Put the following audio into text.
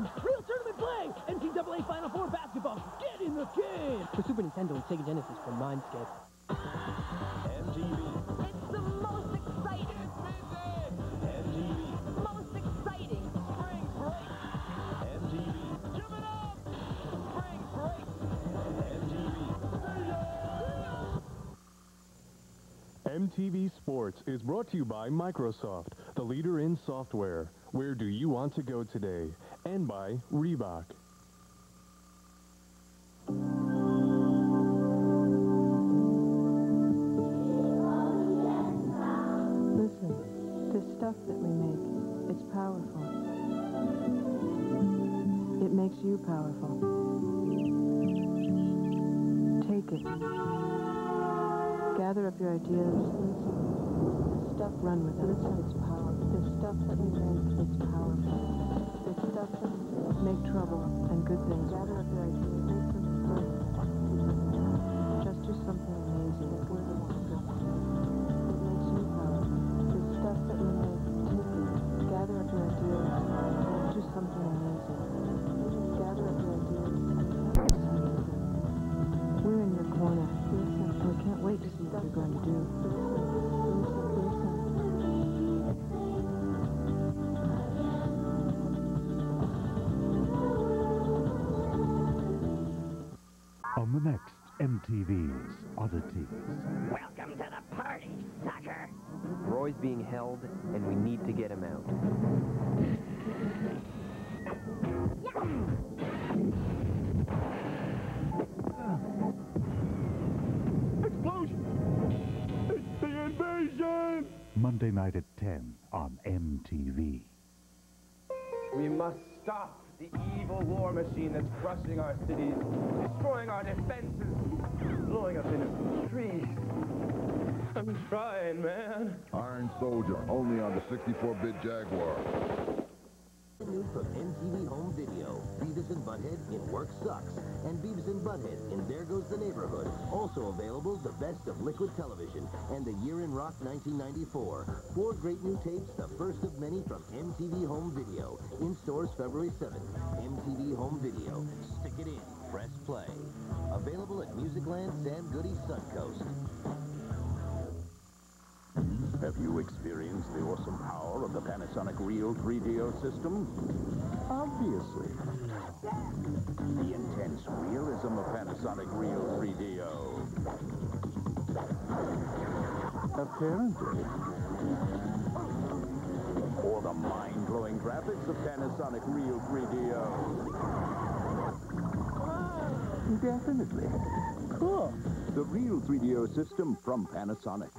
game! Real tournament play! NCAA Final Four basketball! Get in the game! For Super Nintendo and Sega Genesis from Mindscape. MTV. It's the most exciting. MTV. Most exciting. Spring break. MTV. Give it up. Spring break. MTV. MTV Sports is brought to you by Microsoft, the leader in software. Where do you want to go today? And by Reebok. Listen, this stuff that we make, it's powerful. It makes you powerful. Take it. Gather up your ideas. This stuff, run with it. It's powerful. This stuff trouble and good things. Gather up your ideas. Run with it. Just do something amazing. We're the ones who it makes you powerful. The stuff that we make, take it. Gather up your ideas. Do something amazing. Gather up your ideas. Do something. We're in your corner. We can't wait to see what you're going to do. On the next MTV's Oddities. Welcome to the party, sucker. Roy's being held, and we need to get him out. Explosion TNT done Monday night at 10 on MTV. We must stop the war machine that's crushing our cities, destroying our defenses, blowing up innocent trees. I'm trying, man. Iron Soldier, only on the 64-bit Jaguar. News from MTV Home Video. Butthead in Work Sucks. And Beavis and Butthead in There Goes the Neighborhood. Also available, The Best of Liquid Television and The Year in Rock 1994. Four great new tapes, the first of many from MTV Home Video. In stores February 7th. MTV Home Video. Stick it in. Press play. Available at Musicland, Sam Goody, Suncoast. Have you experienced the awesome power of the Panasonic Real 3DO system? Obviously. The of Panasonic Real 3DO. Apparently. Or the mind-blowing graphics of Panasonic Real 3DO. Definitely. Cool. The Real 3DO system from Panasonic.